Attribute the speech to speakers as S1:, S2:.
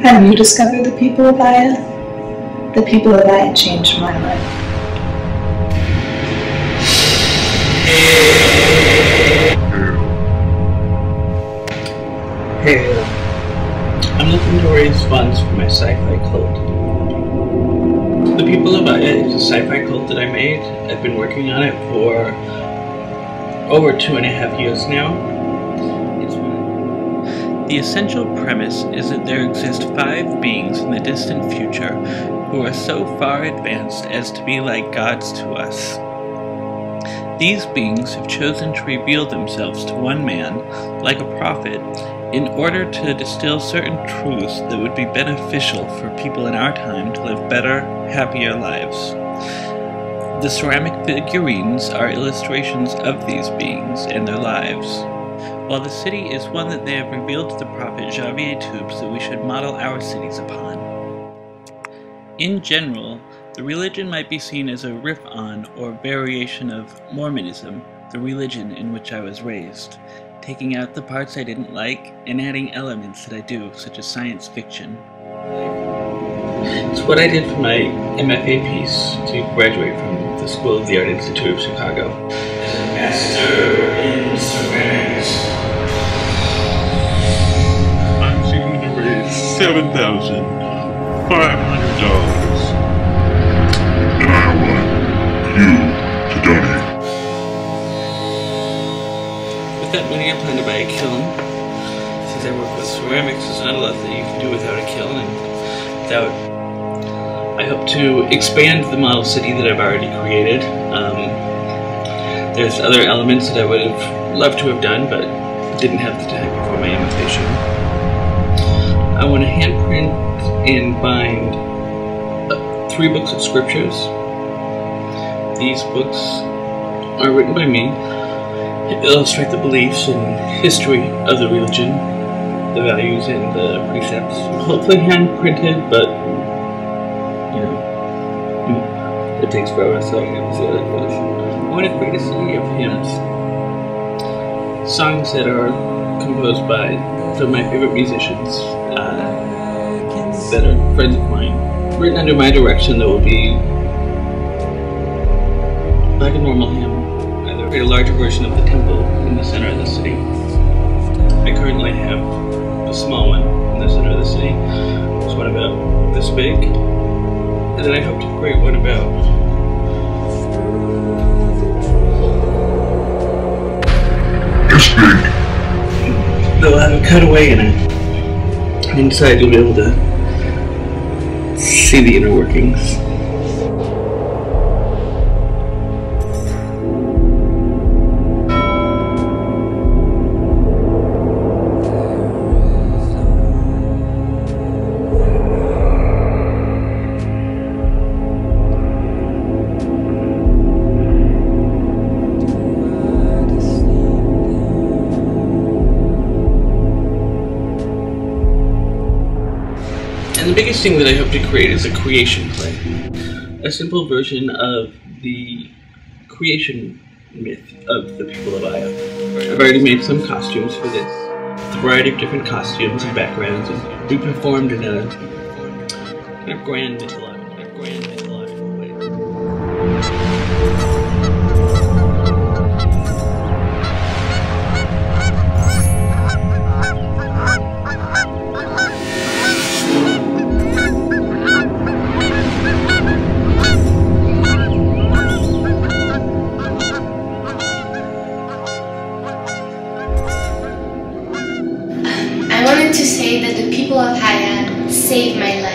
S1: Have you discovered the people of Aya? The people of Aya changed my life.
S2: Hey, I'm looking to raise funds for my sci-fi cult. The People of Aya is a sci-fi cult that I made. I've been working on it for over two and a half years now.
S3: The essential premise is that there exist five beings in the distant future who are so far advanced as to be like gods to us. These beings have chosen to reveal themselves to one man, like a prophet, in order to distill certain truths that would be beneficial for people in our time to live better, happier lives. The ceramic figurines are illustrations of these beings and their lives, while the city is one that they have revealed to the prophet Javier Tubes that we should model our cities upon. In general, the religion might be seen as a riff on or variation of Mormonism, the religion in which I was raised, taking out the parts I didn't like and adding elements that I do, such as science fiction.
S2: It's what I did for my MFA piece to graduate from the School of the Art Institute of Chicago. As a master in ceramics.
S4: I'm seeking to raise seven thousand five hundred dollars. And I want you to donate.
S2: With that money, I plan to buy a kiln. Since I work with ceramics, there's not a lot that you can do without a kiln and without. I hope to expand the model city that I've already created. Um, there's other elements that I would have loved to have done, but didn't have the time before my invitation. I want to handprint and bind uh, three books of scriptures. These books are written by me illustrate the beliefs and history of the religion, the values and the precepts. Hopefully hand printed, but it takes forever, so I'm gonna see how that goes. I want to create a CD of hymns, songs that are composed by some of my favorite musicians uh, that are friends of mine, written under my direction that will be like a normal hymn create a larger version of the temple in the center of the city. I currently have a small one in the center of the city. It's one about this big. Then I hope to create one about. They'll have a cutaway in it. Inside you'll be able to see the inner workings. Biggest thing that I hope to create is a creation play. A simple version of the creation myth of the people of Aya. I've already made some costumes for this. A variety of different costumes and backgrounds, and we performed in a kind of grand mythological, grand
S5: I wanted to say that the people of Haya saved my life.